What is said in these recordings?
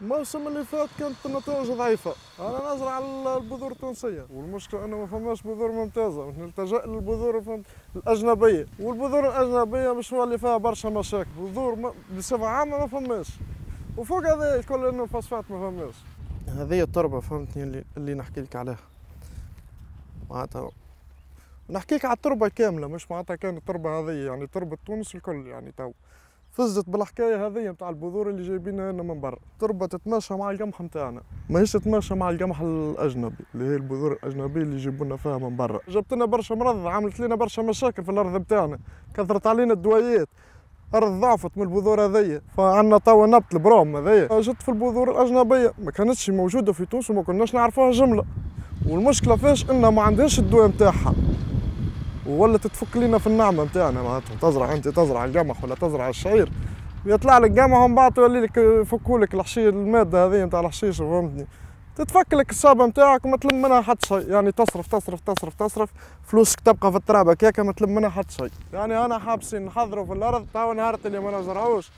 الموسم اللي فات كانت النتائج ضعيفة. أنا نزرع البذور التونسية. والمشكلة أنه ما فماش بذور ممتازة نلتجأ للبذور الأجنبية. والبذور الأجنبية مش هو اللي فيها برشا مشاكل. بذور بصفة عامة ما فماش. وفوق هذا الكل أنه الفوسفات ما فماش. هذه التربة فهمتني اللي, اللي نحكي لك عليها. معناتها نحكي لك على التربة كاملة مش معناتها كانت التربة هذه يعني تربة تونس الكل يعني تو. فزت بالحكاية هذه نتاع البذور اللي جايبينها لنا من برا. تربة تتماشى مع القمح نتاعنا ماهيش تتماشى مع القمح الأجنبي اللي هي البذور الاجنبيه اللي يجيبوا لنا فيها من برا. جبت لنا برشا مرض عملت لنا برشا مشاكل في الأرض نتاعنا كثرت علينا الدويات الأرض ضعفت من البذور هذيا. فعندنا توا نبت البروم هذيا. جت في البذور الأجنبية ما كانتش موجودة في تونس وما كناش نعرفوها جملة. والمشكلة فاش انها ما عندهاش الدواء نتاعها ولا تتفك لنا في النعمة نتاعنا معناتها تزرع أنت تزرع القمح ولا تزرع الشعير. يطلع لك قمح ومن بعد تولي لك يفكوا لك الحشيش المادة هذه نتاع الحشيش فهمتني؟ تتفك لك الصابه نتاعك وما تلم منها حتى شيء. يعني تصرف تصرف تصرف تصرف. فلوسك تبقى في التراب هكاك ما تلم منها حتى شيء. يعني أنا حابسين نحضروا في الأرض توا نهار اللي ما نزرعوش.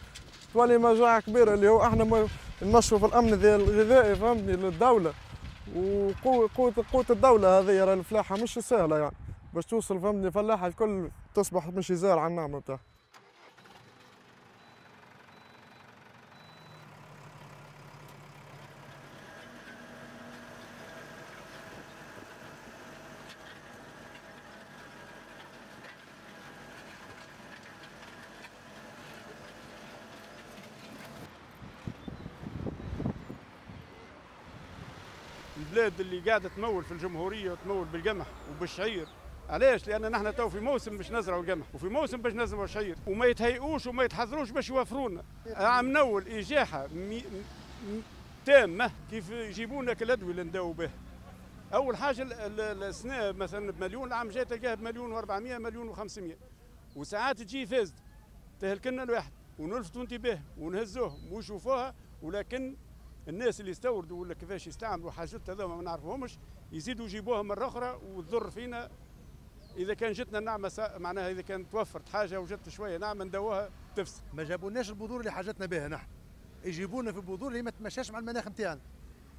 تولي مجاعة كبيرة اللي هو إحنا نمشوا في الأمن الغذائي فهمتني للدولة. وقوة قوة الدولة هذه الفلاحة مش سهلة يعني. باش توصل فهمني فلاحة الكل تصبح مش يزار على النعمة بتاعها البلاد اللي قاعدة تمول في الجمهورية وتمول بالقمح وبالشعير. علاش؟ لأن نحن تو في موسم باش نزرعوا القمح وفي موسم باش نزرعوا الشعير وما يتهيئوش وما يتحضروش باش يوفرونا عام نول اجاحه مي... تامة كيف يجيبوا لنا الادويه اللي نداو به. أول حاجة السنة مثلا بمليون العام جاي تلقاها بمليون و400 مليون و500 وساعات تجي فازد تهلكنا الواحد ونلفتوا انتباه ونهزوه ونشوفوها ولكن الناس اللي يستوردوا ولا كيفاش يستعملوا حاجات هذوما ما نعرفوهمش يزيدوا يجيبوها مرة أخرى وتضر فينا إذا كان جتنا النعمه معناها إذا كان توفرت حاجة وجدت شوية نعمة ندوها تفسد. ما جابولناش البذور اللي حاجتنا بها نحن. يجيبونا في البذور اللي ما تمشاش مع المناخ نتاعنا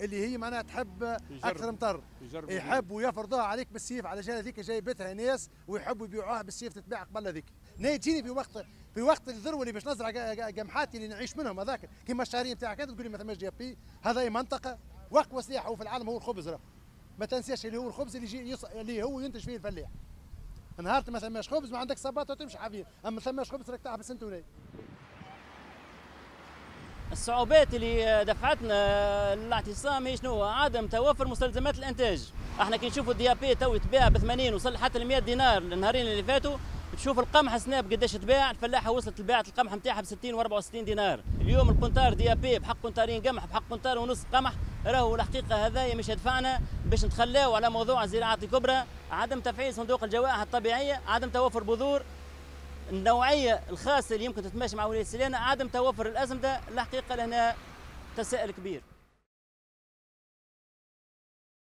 اللي هي معناها تحب أكثر مطر. يحبوا يفرضوها عليك بالسيف علشان هذيك جايبتها ناس ويحبوا يبيعوها بالسيف تتباع قبل هذيك. تجيني في وقت في وقت الذروة اللي باش نزرع قمحاتي اللي نعيش منهم هذاك. كيما الشهريه نتاعك تقول لي ما ثماش DAP. هذا منطقة. وأقوى سلاح في العالم هو الخبز راه. ما تنساش اللي هو الخبز اللي يجي يص... اللي هو ينتج فيه الفلاح. نهار ما ثماش خبز ما عندك صباط وتمشي حافين أما ثماش خبز راك تحبس انت ولاي الصعوبات اللي دفعتنا للاعتصام هي شنو؟ عدم توفر مستلزمات الإنتاج. إحنا كي نشوفوا ال DAP تو يتباع ب 80 وصل حتى ل 100 دينار النهارين اللي فاتوا تشوف القمح سناب قداش تباع الفلاحة وصلت لبيعه القمح نتاعها ب 60 و64 دينار. اليوم الكونتار DAP بحق كونتارين قمح بحق كونتار ونص قمح راهو الحقيقة هذايا مش يدفعنا باش نتخلاو على موضوع الزراعات الكبرى عدم تفعيل صندوق الجوائح الطبيعية عدم توفر بذور النوعية الخاصة اللي يمكن تتماشى مع ولاية سليانة عدم توفر الأسمدة الحقيقة لهنا تساؤل كبير.